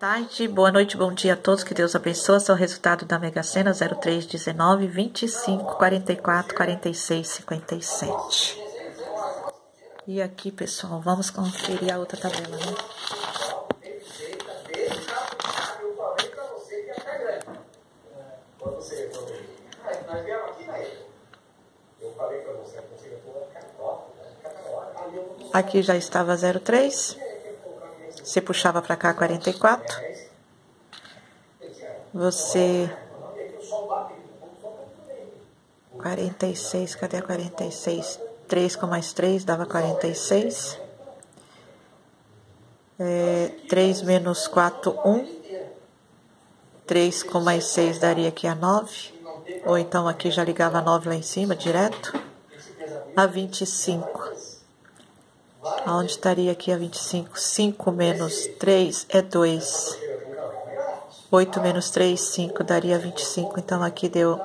tarde, boa noite, bom dia a todos, que Deus abençoe. Esse é resultado da Mega Sena 03, 19, 25, 44, 46, 57. E aqui, pessoal, vamos conferir a outra tabela, né? Aqui já estava 03. Você puxava para cá 44. Você 46, cadê a 46? 3 com mais 3 dava 46. É, 3 menos 4, 1. 3 com mais 6 daria aqui a 9. Ou então aqui já ligava a 9 lá em cima, direto. A 25. Aonde estaria aqui a 25? 5 menos 3 é 2. 8 menos 3, 5, daria 25. Então, aqui deu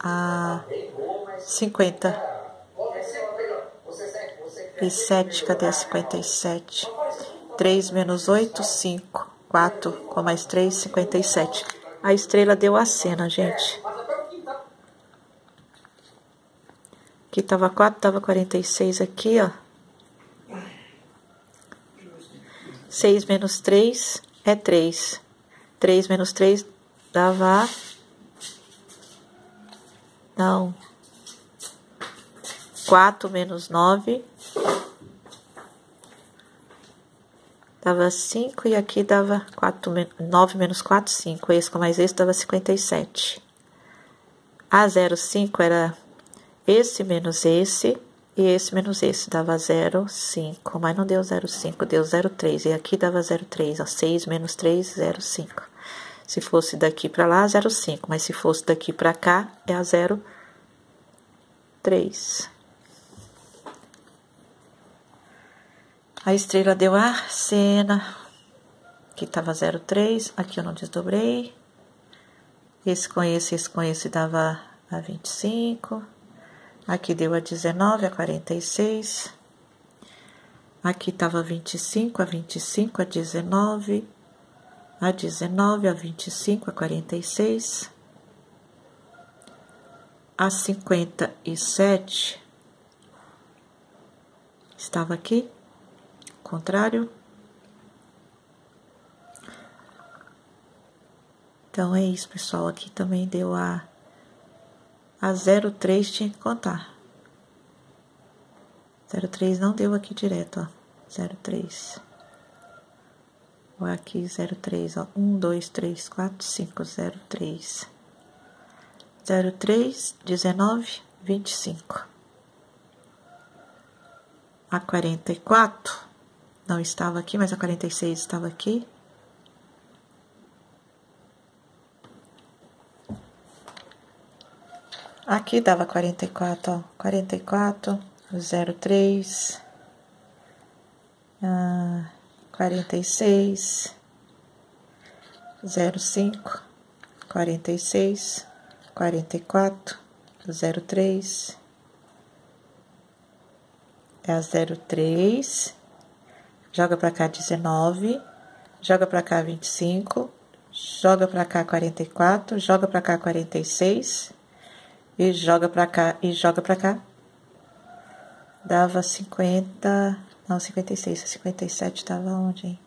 a 50. E 7, cadê a 57? 3 menos 8, 5. 4 com mais 3, 57. A estrela deu a cena, gente. Aqui tava 4, tava 46 aqui, ó. 6 menos 3 é 3. 3 menos 3 dava... Não. 4 menos 9 dava 5 e aqui dava 4, 9 menos 4, 5. Esse com mais esse dava 57. A 05 era esse menos esse e esse menos esse dava 0,5, mas não deu 0,5, deu 0,3. E aqui dava 0,3, ó, 6 menos 3, 0,5. Se fosse daqui para lá, 0,5, mas se fosse daqui para cá, é a 0,3. A estrela deu a cena, aqui tava 0,3, aqui eu não desdobrei. Esse com esse, esse com esse dava a 25. Aqui deu a 19, a 46. Aqui tava 25, a 25, a 19. A 19, a 25, a 46. A 57 estava aqui, contrário. Então é isso, pessoal. Aqui também deu a a 03 tinha que contar. 03 não deu aqui direto, ó. 03. Ou aqui 03, ó. 1, 2, 3, 4, 5, 03. 03, 19, 25. A 44 não estava aqui, mas a 46 estava aqui. Aqui dava 44, ó. 44, 03, ah, 46, 05, 46, 44, 03, é a 03, joga pra cá 19, joga pra cá 25, joga pra cá 44, joga pra cá 46, e joga pra cá e joga pra cá. Dava 50, não, 56, 57 tava onde, hein?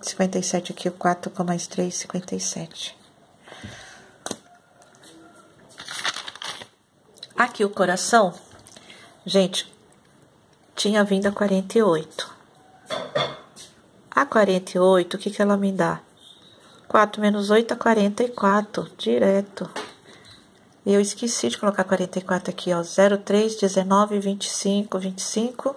57 aqui, o 4 com mais 3, 57. Aqui o coração, gente, tinha vindo a 48. A 48, o que que ela me dá? 4 menos 8 a 44, direto. Eu esqueci de colocar 44 aqui, ó. 03, 19, 25, 25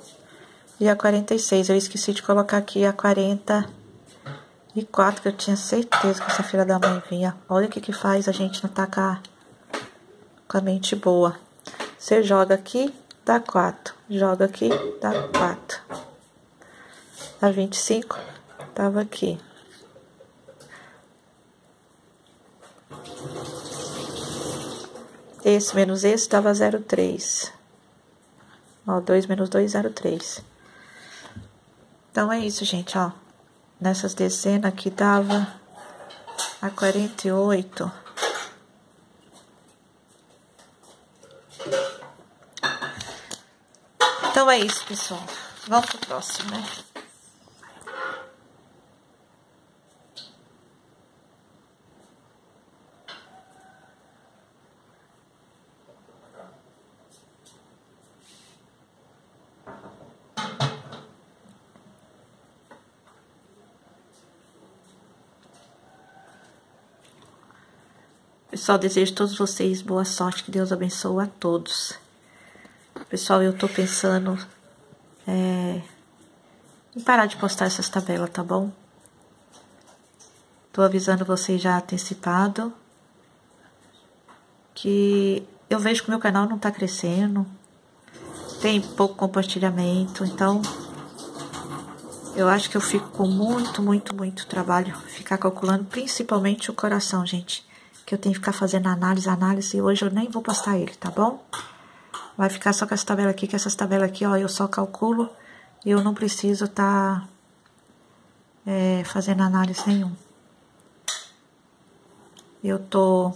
e a 46. Eu esqueci de colocar aqui a 44, que eu tinha certeza que essa filha da mãe vinha. Olha o que que faz a gente não tá com a, com a mente boa. Você joga aqui, dá 4. Joga aqui, dá 4. A 25 tava aqui. Esse menos esse dava 0,3. Ó, 2 menos 2, 0,3. Então, é isso, gente, ó. nessas dezenas aqui dava a 48. Então é isso, pessoal. Vamos pro próximo, né? Pessoal, desejo a todos vocês boa sorte, que Deus abençoe a todos. Pessoal, eu tô pensando é, em parar de postar essas tabelas, tá bom? Tô avisando vocês já antecipado que eu vejo que o meu canal não tá crescendo, tem pouco compartilhamento, então eu acho que eu fico com muito, muito, muito trabalho ficar calculando, principalmente o coração, gente que eu tenho que ficar fazendo análise, análise, e hoje eu nem vou postar ele, tá bom? Vai ficar só com essa tabela aqui, que essas tabelas aqui, ó, eu só calculo e eu não preciso tá é, fazendo análise nenhum. Eu tô